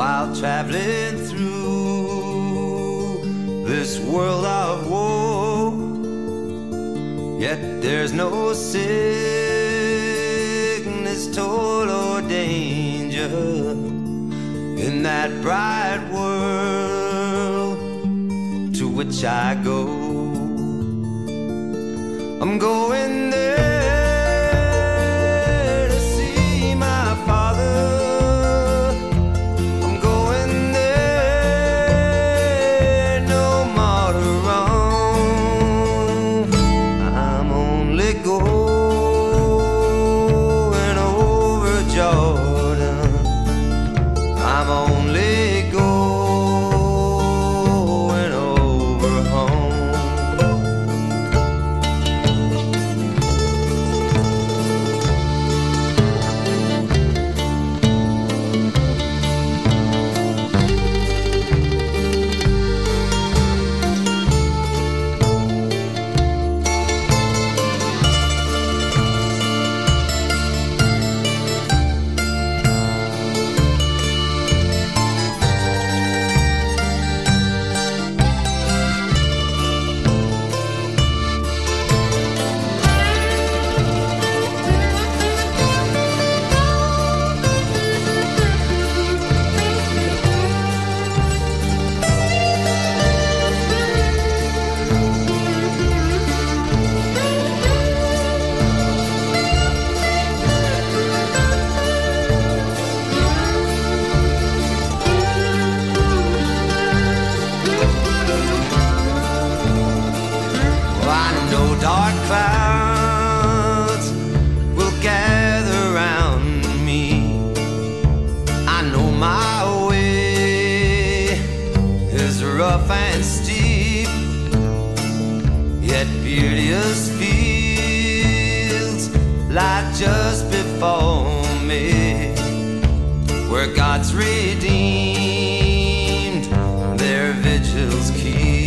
while traveling through this world of woe. Yet there's no sickness, toil, or danger in that bright world to which I go. I'm going clouds will gather round me. I know my way is rough and steep, yet beauteous fields lie just before me, where God's redeemed their vigils keep.